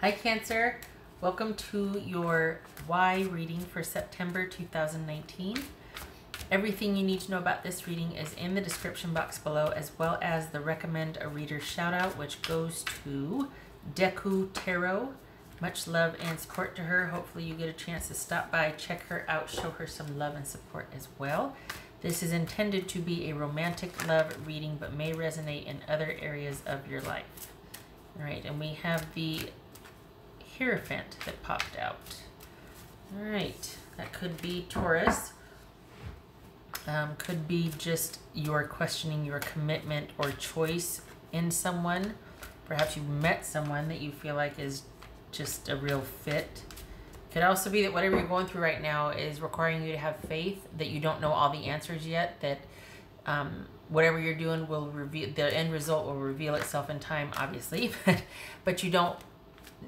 Hi, Cancer. Welcome to your Why reading for September 2019. Everything you need to know about this reading is in the description box below, as well as the recommend a reader shout out, which goes to Deku Tarot. Much love and support to her. Hopefully, you get a chance to stop by, check her out, show her some love and support as well. This is intended to be a romantic love reading, but may resonate in other areas of your life. All right, and we have the Hierophant that popped out. All right, that could be Taurus. Um, could be just you're questioning your commitment or choice in someone. Perhaps you met someone that you feel like is just a real fit. Could also be that whatever you're going through right now is requiring you to have faith that you don't know all the answers yet, that um, whatever you're doing will reveal, the end result will reveal itself in time, obviously, but, but you don't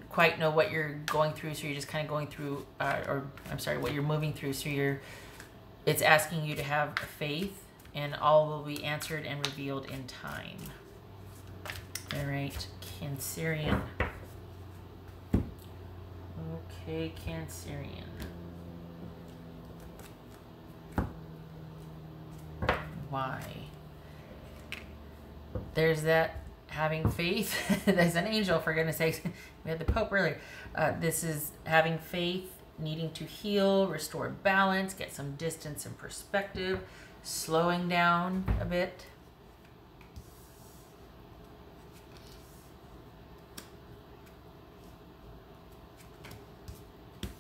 quite know what you're going through, so you're just kind of going through, uh, or I'm sorry, what you're moving through. So you're, it's asking you to have faith, and all will be answered and revealed in time. All right, Cancerian. Okay, Cancerian. Why? There's that having faith. There's an angel, for goodness sakes. We had the Pope earlier. Uh, this is having faith, needing to heal, restore balance, get some distance and perspective, slowing down a bit.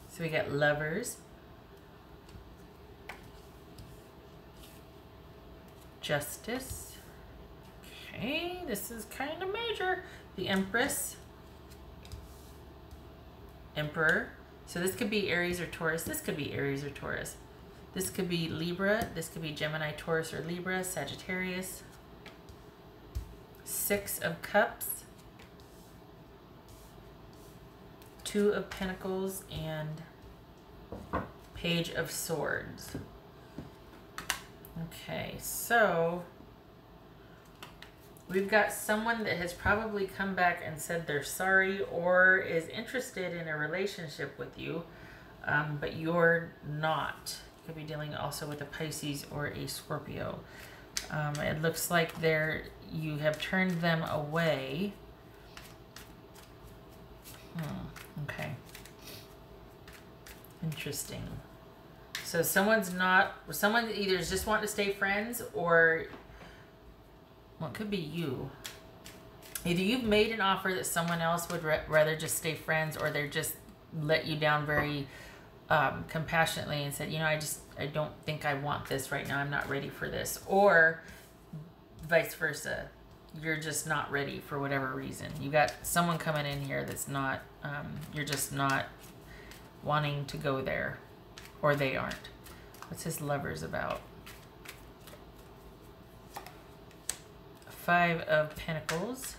So we got lovers. Justice. Okay, this is kind of major. The Empress. Emperor. So this could be Aries or Taurus. This could be Aries or Taurus. This could be Libra. This could be Gemini, Taurus, or Libra, Sagittarius. Six of Cups. Two of Pentacles and Page of Swords. Okay, so We've got someone that has probably come back and said they're sorry or is interested in a relationship with you, um, but you're not. Could be dealing also with a Pisces or a Scorpio. Um, it looks like they're you have turned them away. Hmm, okay. Interesting. So someone's not, someone either just wanting to stay friends or well, it could be you. Either you've made an offer that someone else would rather just stay friends or they're just let you down very um, compassionately and said, you know, I just, I don't think I want this right now. I'm not ready for this. Or vice versa. You're just not ready for whatever reason. You got someone coming in here that's not, um, you're just not wanting to go there or they aren't. What's his lovers about? Five of Pentacles.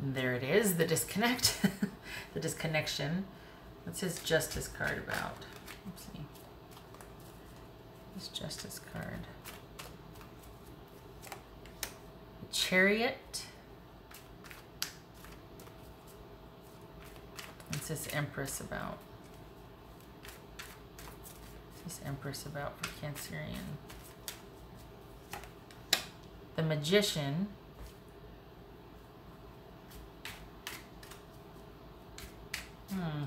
And there it is, the disconnect, the disconnection. What's his Justice card about? Let's see. His Justice card. Chariot. What's this Empress about? What's this Empress about for Cancerian? The magician. Hmm.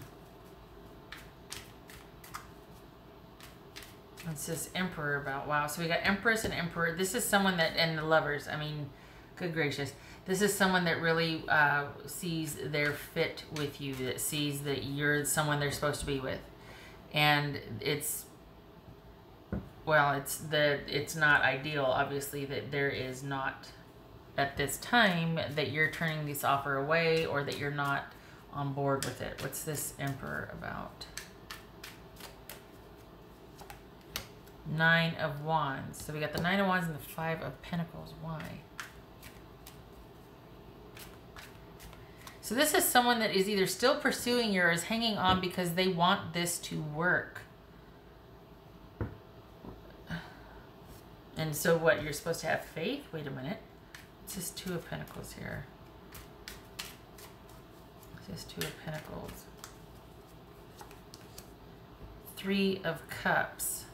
It says emperor about wow so we got empress and emperor. This is someone that and the lovers i mean good gracious. This is someone that really uh, sees their fit with you that sees that you're someone they're supposed to be with. And it's well, it's the it's not ideal, obviously, that there is not at this time that you're turning this offer away or that you're not on board with it. What's this emperor about? Nine of Wands. So we got the Nine of Wands and the Five of Pentacles. Why? So this is someone that is either still pursuing you or is hanging on because they want this to work. And so what, you're supposed to have faith? Wait a minute. It's just Two of Pentacles here. This Two of Pentacles. Three of Cups.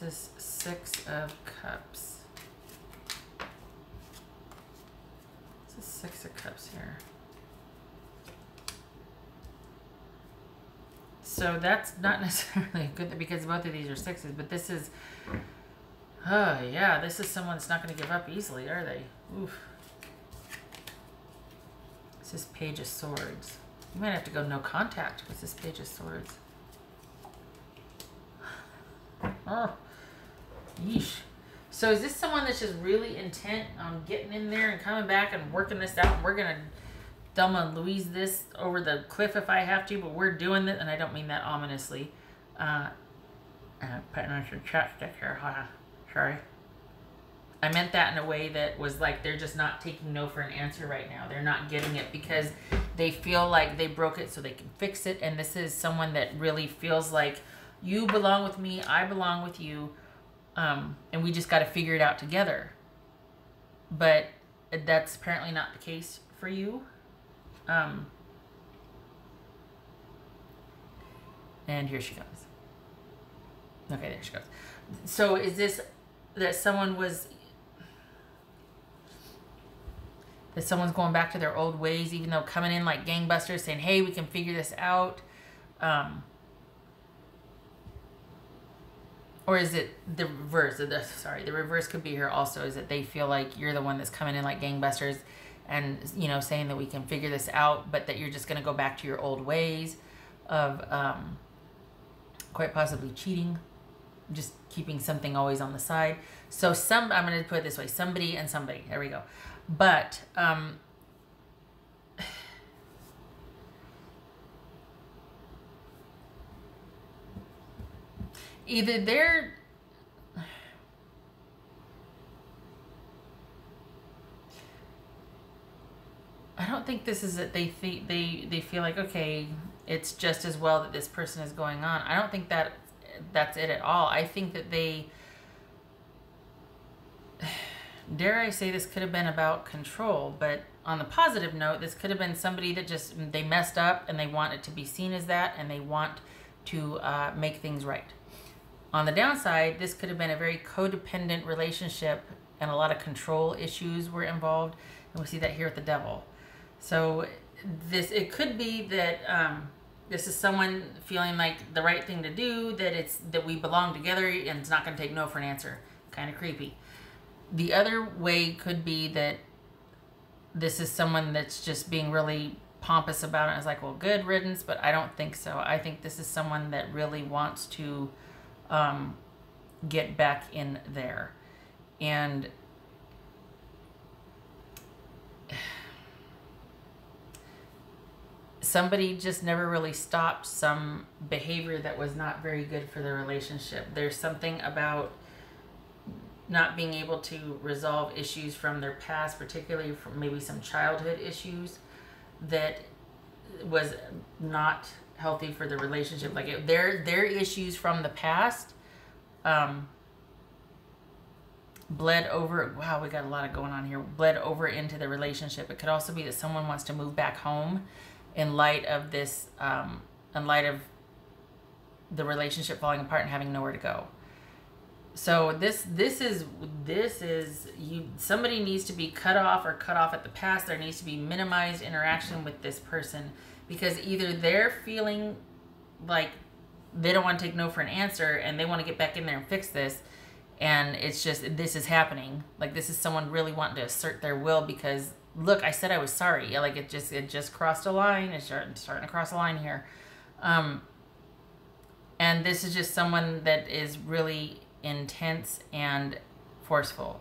This is Six of Cups. This is Six of Cups here. So that's not necessarily good because both of these are sixes, but this is, oh yeah, this is someone that's not going to give up easily, are they? Oof. This is Page of Swords. You might have to go no contact with this Page of Swords. Oh, yeesh. So is this someone that's just really intent on getting in there and coming back and working this out? We're going to Thelma and Louise this over the cliff if I have to, but we're doing this, and I don't mean that ominously. Uh, uh, putting on some chapstick here, huh? sorry. I meant that in a way that was like they're just not taking no for an answer right now. They're not getting it because they feel like they broke it so they can fix it. And this is someone that really feels like you belong with me, I belong with you, um, and we just got to figure it out together. But that's apparently not the case for you. Um, and here she goes. Okay, there she goes. So is this that someone was that someone's going back to their old ways, even though coming in like gangbusters, saying, "Hey, we can figure this out." Um, or is it the reverse? The, sorry, the reverse could be here also. Is that they feel like you're the one that's coming in like gangbusters, and you know saying that we can figure this out, but that you're just going to go back to your old ways of um, quite possibly cheating, just keeping something always on the side. So some I'm going to put it this way: somebody and somebody. There we go. But um, either they're I don't think this is that they think they they feel like okay, it's just as well that this person is going on. I don't think that that's it at all. I think that they dare I say this could have been about control, but on the positive note, this could have been somebody that just they messed up and they want it to be seen as that and they want to uh, make things right. On the downside, this could have been a very codependent relationship and a lot of control issues were involved. And we see that here with the devil. So this it could be that um, this is someone feeling like the right thing to do, that it's that we belong together and it's not going to take no for an answer. Kind of creepy. The other way could be that this is someone that's just being really pompous about it. It's like, well, good riddance, but I don't think so. I think this is someone that really wants to um, get back in there. And somebody just never really stopped some behavior that was not very good for the relationship. There's something about not being able to resolve issues from their past, particularly from maybe some childhood issues that was not healthy for the relationship. Like it, their their issues from the past um, bled over. Wow, we got a lot of going on here. Bled over into the relationship. It could also be that someone wants to move back home in light of this. Um, in light of the relationship falling apart and having nowhere to go so this this is this is you somebody needs to be cut off or cut off at the past there needs to be minimized interaction with this person because either they're feeling like they don't want to take no for an answer and they want to get back in there and fix this and it's just this is happening like this is someone really wanting to assert their will because look i said i was sorry like it just it just crossed a line it's starting, starting to cross a line here um and this is just someone that is really intense and forceful.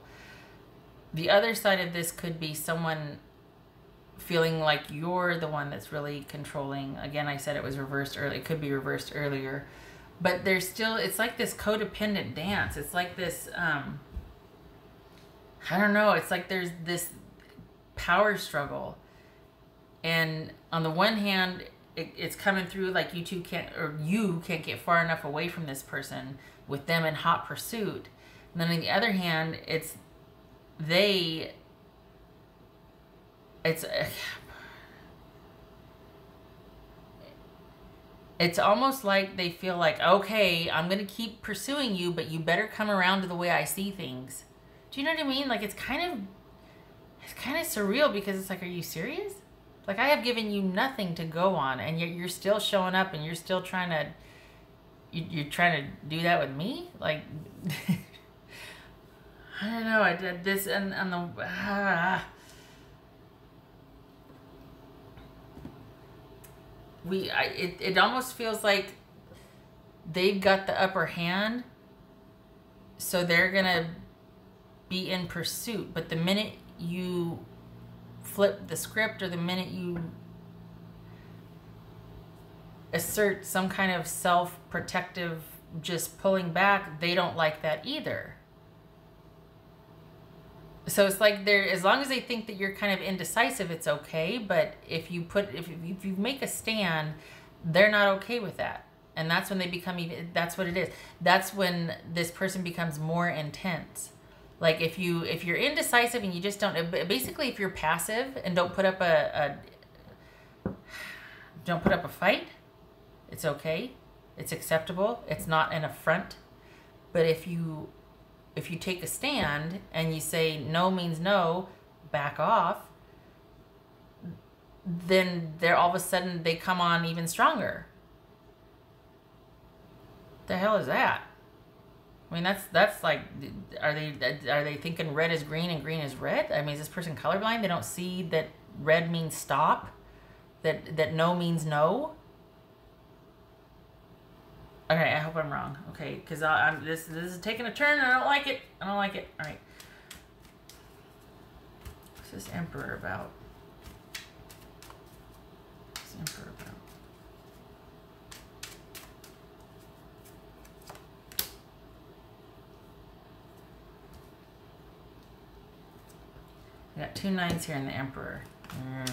The other side of this could be someone feeling like you're the one that's really controlling. Again, I said it was reversed early. It could be reversed earlier. But there's still, it's like this codependent dance. It's like this, um, I don't know. It's like there's this power struggle. And on the one hand, it, it's coming through like you two can't, or you can't get far enough away from this person with them in hot pursuit. And then on the other hand, it's they it's it's almost like they feel like okay i'm gonna keep pursuing you but you better come around to the way i see things do you know what i mean like it's kind of it's kind of surreal because it's like are you serious? Like i have given you nothing to go on and yet you're still showing up and you're still trying to you, are trying to do that with me? Like i don't know i did this and, and the we I, it, it almost feels like they've got the upper hand so they're gonna be in pursuit but the minute you flip the script or the minute you assert some kind of self-protective just pulling back they don't like that either. So it's like they're as long as they think that you're kind of indecisive it's okay but if you put if, if you make a stand they're not okay with that. And that's when they become even that's what it is. That's when this person becomes more intense like if you if you're indecisive and you just don't basically if you're passive and don't put up a, a don't put up a fight it's okay it's acceptable it's not an affront but if you if you take a stand and you say no means no, back off, then they're all of a sudden they come on even stronger. The hell is that? I mean, that's that's like, are they are they thinking red is green and green is red? I mean, is this person colorblind? They don't see that red means stop, that that no means no. Okay, I hope I'm wrong. Okay, because I'm this this is taking a turn. and I don't like it. I don't like it. All right. What's this emperor about? What's this emperor about? I got two nines here in the emperor. Mm.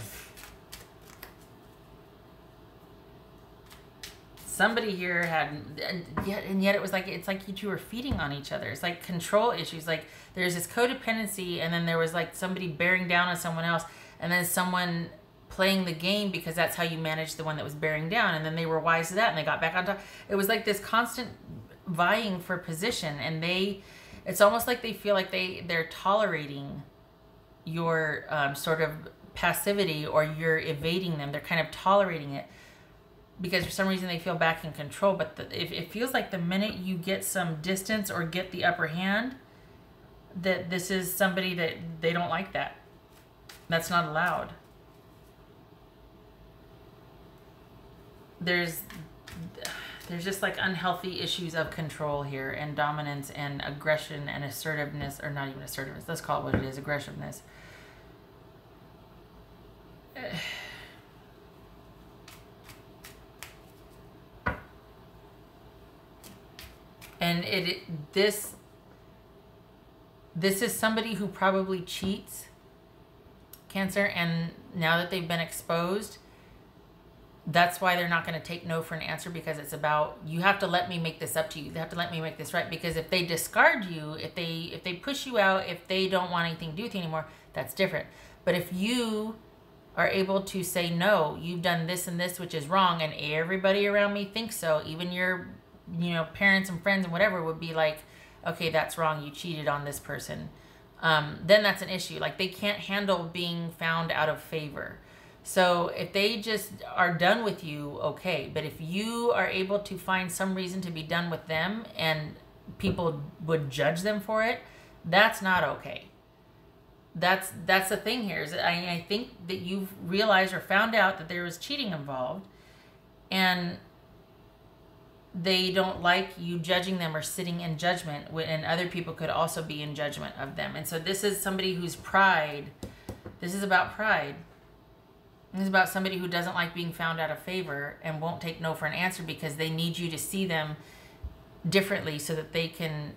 somebody here had and yet and yet it was like it's like you two were feeding on each other it's like control issues like there's this codependency and then there was like somebody bearing down on someone else and then someone playing the game because that's how you manage the one that was bearing down and then they were wise to that and they got back on top it was like this constant vying for position and they it's almost like they feel like they they're tolerating your um, sort of passivity or you're evading them they're kind of tolerating it because for some reason they feel back in control. But the, if it feels like the minute you get some distance or get the upper hand, that this is somebody that they don't like that. That's not allowed. There's there's just like unhealthy issues of control here and dominance and aggression and assertiveness or not even assertiveness. Let's call it what it is, aggressiveness. and it this this is somebody who probably cheats cancer and now that they've been exposed that's why they're not going to take no for an answer because it's about you have to let me make this up to you. They have to let me make this right because if they discard you, if they if they push you out, if they don't want anything to do with you anymore, that's different. But if you are able to say no, you've done this and this which is wrong and everybody around me thinks so, even your you know, parents and friends and whatever would be like, okay, that's wrong. You cheated on this person. Um, then that's an issue. Like they can't handle being found out of favor. So if they just are done with you, okay. But if you are able to find some reason to be done with them and people would judge them for it, that's not okay. That's that's the thing here. Is I, I think that you've realized or found out that there was cheating involved, and they don't like you judging them or sitting in judgment and other people could also be in judgment of them and so this is somebody whose pride this is about pride is about somebody who doesn't like being found out of favor and won't take no for an answer because they need you to see them differently so that they can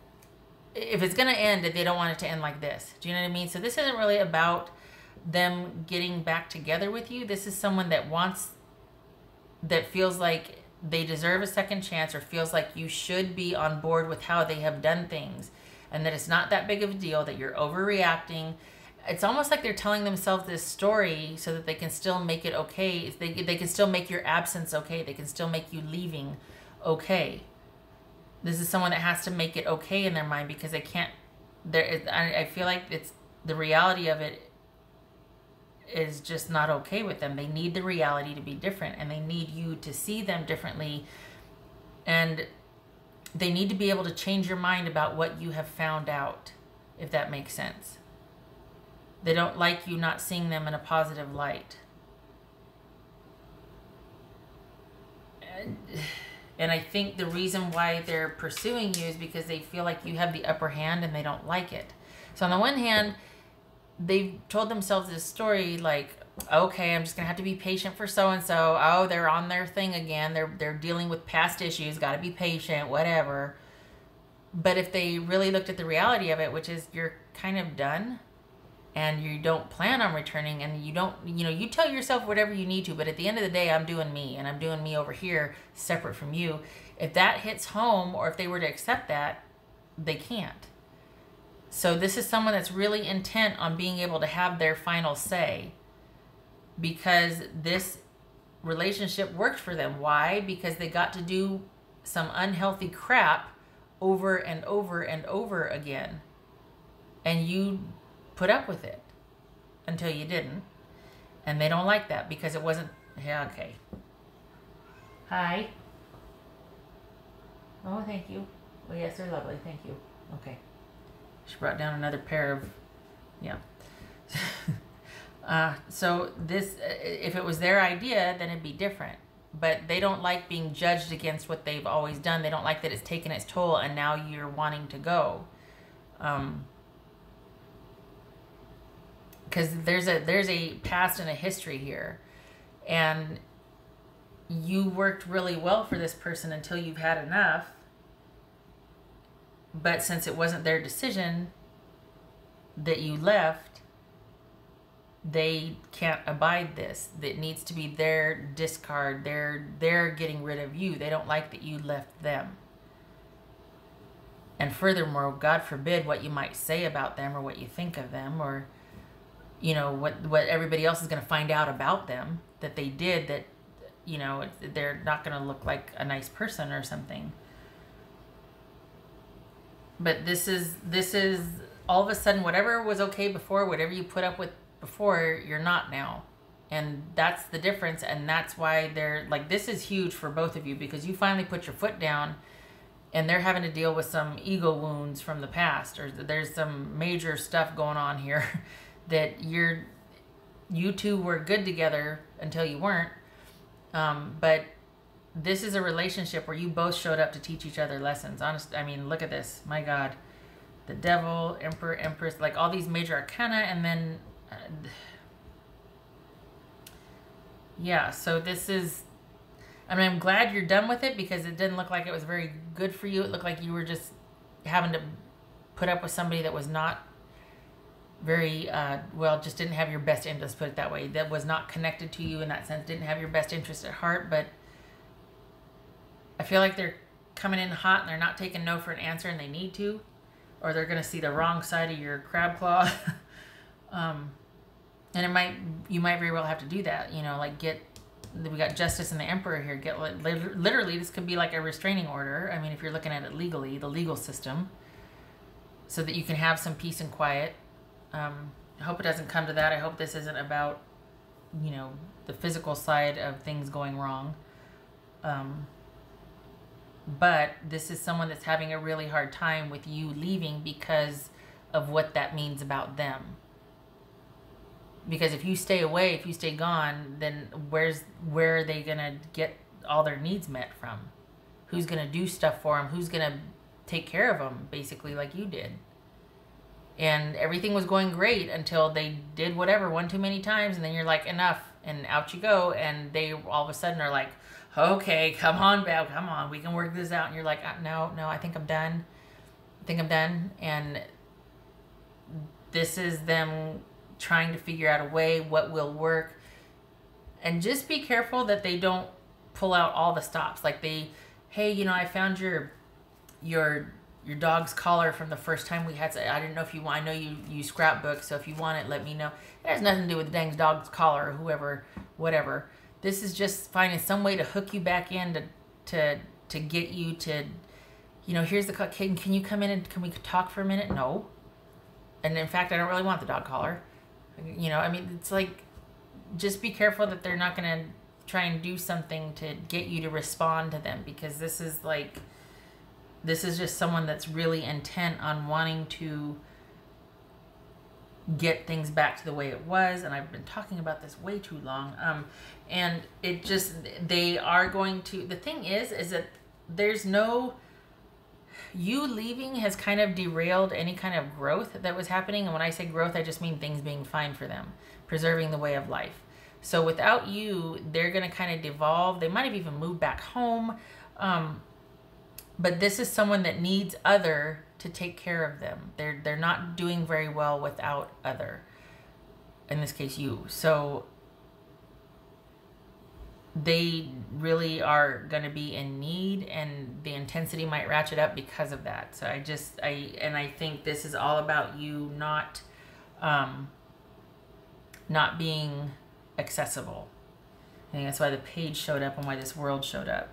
if it's going to end they don't want it to end like this. Do you know what i mean? So this isn't really about them getting back together with you. This is someone that wants that feels like they deserve a second chance or feels like you should be on board with how they have done things. And that it's not that big of a deal that you're overreacting it's almost like they're telling themselves this story so that they can still make it okay. They, they can still make your absence okay. They can still make you leaving okay. This is someone that has to make it okay in their mind because they can't. There, I, I feel like it's the reality of it is just not okay with them. They need the reality to be different and they need you to see them differently. And they need to be able to change your mind about what you have found out, if that makes sense. They don't like you not seeing them in a positive light. And, I think the reason why they're pursuing you is because they feel like you have the upper hand and they don't like it. So on the one hand, they've told themselves this story like, okay, I'm just gonna have to be patient for so and so. Oh, they're on their thing again. They're they're dealing with past issues. Got to be patient, whatever. But if they really looked at the reality of it, which is you're kind of done, and you don't plan on returning, and you don't, you know, you tell yourself whatever you need to. But at the end of the day, I'm doing me, and I'm doing me over here, separate from you. If that hits home, or if they were to accept that, they can't so this is someone that's really intent on being able to have their final say because this relationship worked for them. Why? Because they got to do some unhealthy crap over and over and over again. And you put up with it until you didn't. And they don't like that because it wasn't. Yeah, okay. Hi. Oh, thank you. Well, yes, they're lovely. Thank you. Okay. She brought down another pair of, yeah. uh, so this, if it was their idea, then it'd be different. But they don't like being judged against what they've always done. They don't like that it's taken its toll and now you're wanting to go. Um, because there's a there's a past and a history here and you worked really well for this person until you've had enough but since it wasn't their decision that you left, they can't abide this. that needs to be their discard. They're they're getting rid of you. They don't like that you left them. And furthermore, God forbid what you might say about them or what you think of them or you know what what everybody else is going to find out about them that they did that you know they're not going to look like a nice person or something. But this is this is all of a sudden whatever was okay before whatever you put up with before you're not now. And that's the difference and that's why they're like this is huge for both of you because you finally put your foot down and they're having to deal with some ego wounds from the past or there's some major stuff going on here that you're you two were good together until you weren't um, but this is a relationship where you both showed up to teach each other lessons. Honest, I mean, look at this. My God, the devil, emperor, empress, like all these major arcana, and then, uh, yeah. So this is. I mean, I'm glad you're done with it because it didn't look like it was very good for you. It looked like you were just having to put up with somebody that was not very uh, well, just didn't have your best interest. Put it that way. That was not connected to you in that sense. Didn't have your best interest at heart, but I feel like they're coming in hot and they're not taking no for an answer and they need to, or they're going to see the wrong side of your crab claw. um, and it might, you might very well have to do that, you know, like get, we got justice and the emperor here. Get literally, this could be like a restraining order. I mean, if you're looking at it legally, the legal system, so that you can have some peace and quiet. Um, I hope it doesn't come to that. I hope this isn't about, you know, the physical side of things going wrong. Um, but this is someone that's having a really hard time with you leaving because of what that means about them because if you stay away if you stay gone then where's where are they gonna get all their needs met from who's gonna do stuff for them who's gonna take care of them basically like you did and everything was going great until they did whatever one too many times and then you're like enough and out you go and they all of a sudden are like okay, come on, Belle, come on, we can work this out. And you're like, uh, no, no, I think I'm done. I think I'm done. And this is them trying to figure out a way what will work. And just be careful that they don't pull out all the stops. Like they, hey, you know, I found your, your, your dog's collar from the first time we had. I didn't know if you want. I know you you scrapbook, so if you want it, let me know. It has nothing to do with the dang dog's collar or whoever, whatever. This is just finding some way to hook you back in to to to get you to, you know, here's the can can you come in and can we talk for a minute? No. And in fact, I don't really want the dog collar. You know, I mean, it's like, just be careful that they're not gonna try and do something to get you to respond to them because this is like this is just someone that's really intent on wanting to get things back to the way it was and i've been talking about this way too long um and it just they are going to the thing is is that there's no you leaving has kind of derailed any kind of growth that was happening and when i say growth i just mean things being fine for them preserving the way of life. So without you they're going to kind of devolve they might have even moved back home um, but this is someone that needs other to take care of them. They're they're not doing very well without other. In this case, you. So they really are going to be in need and the intensity might ratchet up because of that so i just i and i think this is all about you not um not being accessible i think that's why the page showed up and why this world showed up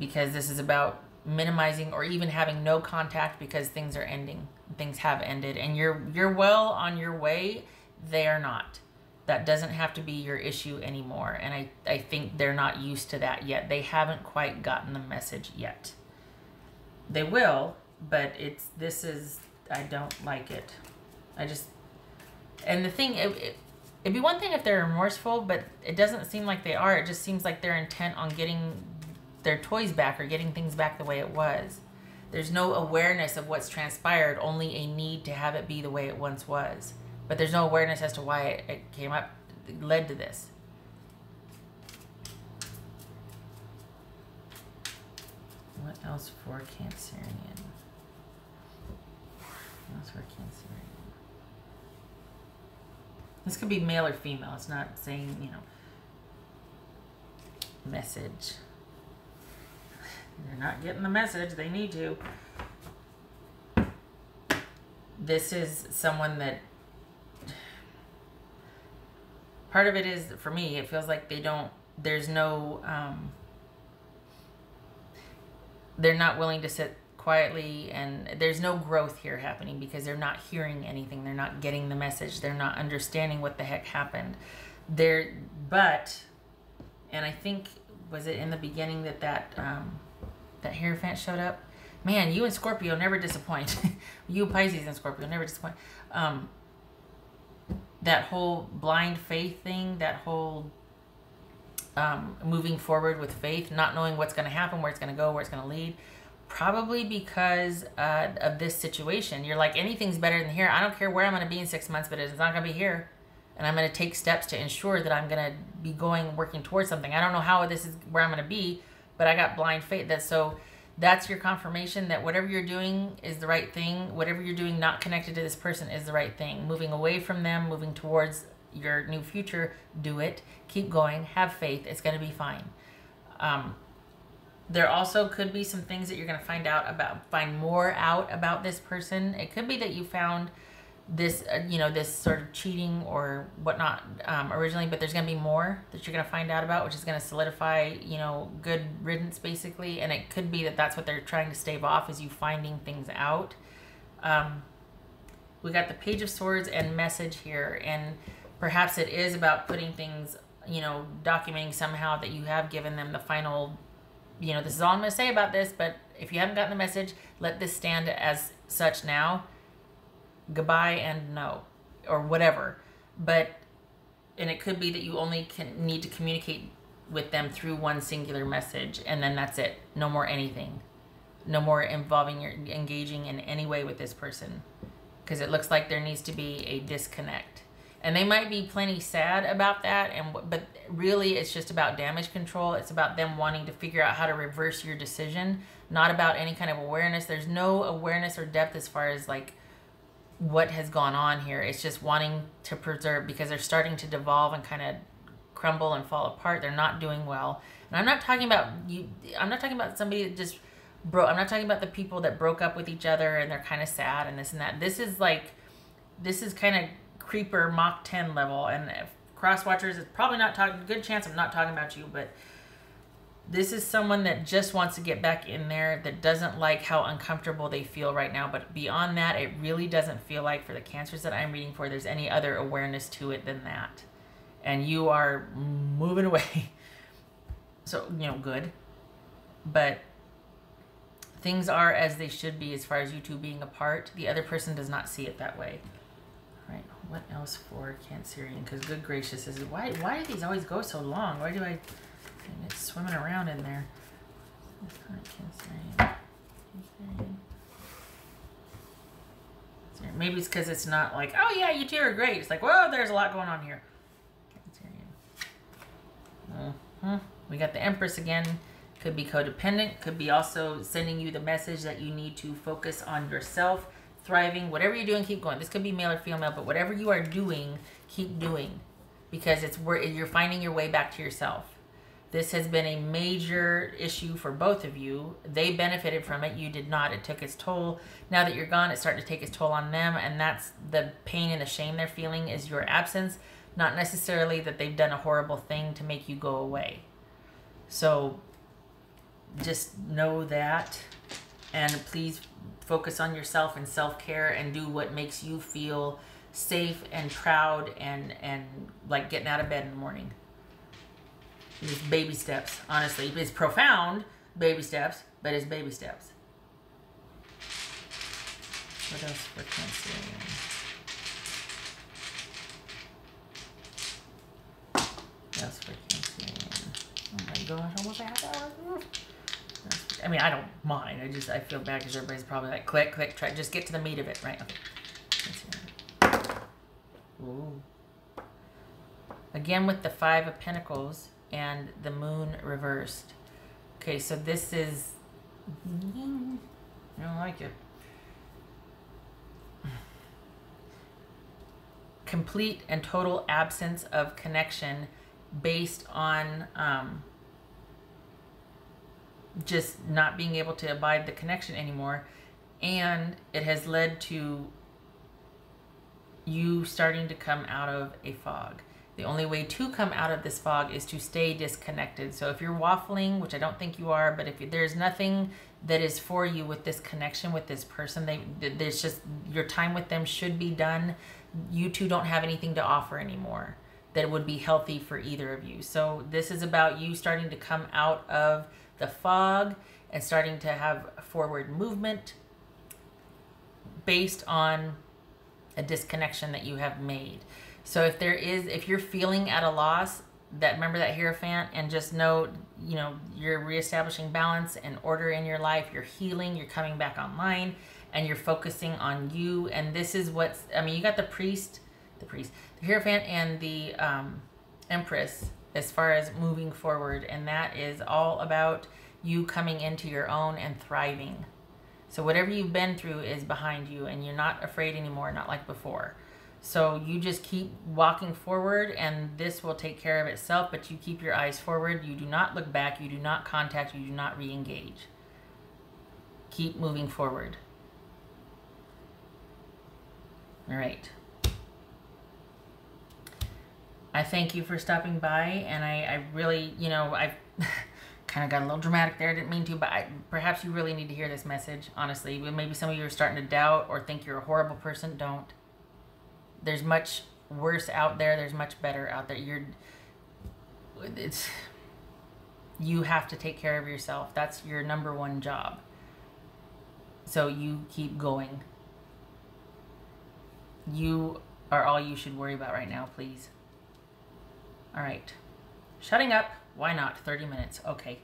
because this is about minimizing or even having no contact because things are ending things have ended. And you're you're well on your way. They are not. That doesn't have to be your issue anymore. And i i think they're not used to that yet. They haven't quite gotten the message yet. They will but it's this is i don't like it. I just and the thing it, it, it'd be one thing if they're remorseful but it doesn't seem like they are. It just seems like they're intent on getting their toys back or getting things back the way it was. There's no awareness of what's transpired, only a need to have it be the way it once was. But there's no awareness as to why it, it came up, led to this. What else for Cancerian? What else for Cancerian? This could be male or female. It's not saying, you know, message. They're not getting the message. They need to. This is someone that part of it is for me it feels like they don't there's no um, they're not willing to sit quietly and there's no growth here happening because they're not hearing anything they're not getting the message they're not understanding what the heck happened there but and i think was it in the beginning that that um, that hair Hierophant showed up. Man, you and Scorpio never disappoint. you Pisces and Scorpio never disappoint. Um, that whole blind faith thing, that whole um, moving forward with faith, not knowing what's going to happen, where it's going to go, where it's going to lead, probably because uh, of this situation. You're like, anything's better than here. I don't care where I'm going to be in six months, but it's not going to be here. And I'm going to take steps to ensure that I'm going to be going, working towards something. I don't know how this is where I'm going to be, but I got blind faith. That so that's your confirmation that whatever you're doing is the right thing. Whatever you're doing not connected to this person is the right thing. Moving away from them, moving towards your new future, do it. Keep going. Have faith. It's going to be fine. Um, there also could be some things that you're going to find out about, find more out about this person. It could be that you found this, uh, you know, this sort of cheating or whatnot um, originally, but there's going to be more that you're going to find out about, which is going to solidify, you know, good riddance basically. And it could be that that's what they're trying to stave off is you finding things out. Um, we got the Page of Swords and message here, and perhaps it is about putting things, you know, documenting somehow that you have given them the final, you know, this is all I'm to say about this, but if you haven't gotten the message, let this stand as such now goodbye and no or whatever. But and it could be that you only can need to communicate with them through one singular message and then that's it. No more anything. No more involving your engaging in any way with this person. Because it looks like there needs to be a disconnect. And they might be plenty sad about that and but really it's just about damage control. It's about them wanting to figure out how to reverse your decision not about any kind of awareness. There's no awareness or depth as far as like what has gone on here. It's just wanting to preserve because they're starting to devolve and kind of crumble and fall apart. They're not doing well. And I'm not talking about you. I'm not talking about somebody that just broke I'm not talking about the people that broke up with each other and they're kind of sad and this and that. This is like, this is kind of creeper Mach 10 level. And cross watchers, it's probably not talking. Good chance I'm not talking about you, but this is someone that just wants to get back in there that doesn't like how uncomfortable they feel right now but beyond that it really doesn't feel like for the cancers that i'm reading for there's any other awareness to it than that. And you are moving away. So you know good. But things are as they should be as far as you two being apart. The other person does not see it that way. All right what else for cancerian? Because good gracious is why why do these always go so long? Why do i it's swimming around in there. Maybe it's because it's not like, oh yeah, you two are great. It's like, whoa, there's a lot going on here. -huh. Mm-hmm. We got the Empress again. Could be codependent. Could be also sending you the message that you need to focus on yourself, thriving. Whatever you're doing, keep going. This could be male or female, but whatever you are doing, keep doing. Because it's where you're finding your way back to yourself. This has been a major issue for both of you. They benefited from it. You did not. It took its toll. Now that you're gone, it's starting to take its toll on them. And that's the pain and the shame they're feeling is your absence, not necessarily that they've done a horrible thing to make you go away. So just know that. And please focus on yourself and self-care and do what makes you feel safe and proud and, and like getting out of bed in the morning. Just baby steps, honestly. It's profound baby steps, but it's baby steps. What else for Cancer? What else for? Oh my gosh, a half hour. I mean, I don't mind. I just, I feel bad because everybody's probably like, click, click, try, just get to the meat of it, right? Okay. Ooh. Again with the Five of Pentacles and the moon reversed. Okay, so this is... I don't like it. Complete and total absence of connection based on um, just not being able to abide the connection anymore. And it has led to you starting to come out of a fog. The only way to come out of this fog is to stay disconnected. So if you're waffling, which I don't think you are, but if there's nothing that is for you with this connection with this person, they there's just your time with them should be done. You two don't have anything to offer anymore that would be healthy for either of you. So this is about you starting to come out of the fog and starting to have forward movement based on a disconnection that you have made. So if there is, if you're feeling at a loss, that remember that Hierophant and just know, you know, you're reestablishing balance and order in your life. You're healing. You're coming back online, and you're focusing on you. And this is what's. I mean, you got the priest, the priest, the Hierophant, and the um, Empress as far as moving forward, and that is all about you coming into your own and thriving. So whatever you've been through is behind you, and you're not afraid anymore, not like before. So you just keep walking forward and this will take care of itself, but you keep your eyes forward. You do not look back. You do not contact. You do not re-engage. Keep moving forward. All right. I thank you for stopping by and I, I really, you know, I've kind of got a little dramatic there. I didn't mean to, but I, perhaps you really need to hear this message, honestly. Maybe some of you are starting to doubt or think you're a horrible person. Don't there's much worse out there. There's much better out there. You're, it's, you have to take care of yourself. That's your number one job. So you keep going. You are all you should worry about right now, please. All right. Shutting up. Why not? 30 minutes. Okay.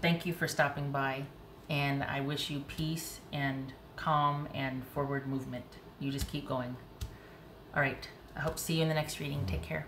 Thank you for stopping by. And I wish you peace and calm and forward movement. You just keep going. All right. I hope to see you in the next reading. Take care.